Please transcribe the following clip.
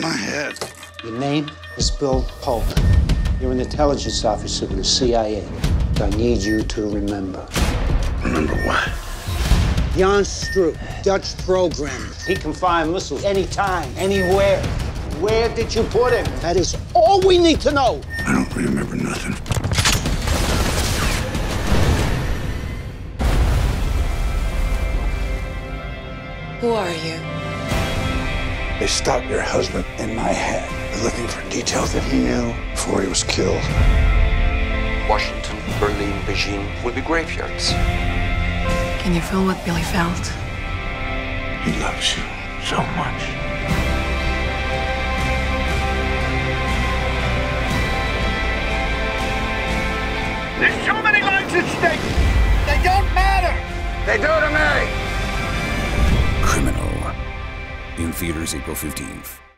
My head. Your name is Bill Pope. You're an intelligence officer in the CIA. I need you to remember. Remember what? Jan Stroop, Dutch programmer. He can fire missiles anytime, anywhere. Where did you put him? That is all we need to know. I don't remember nothing. Who are you? They stopped your husband in my head. They're looking for details that he knew before he was killed. Washington, Berlin, Beijing will be graveyards. Can you feel what Billy felt? He loves you so much. There's too many lives at stake. They don't matter. They do to me. In theaters April 15th.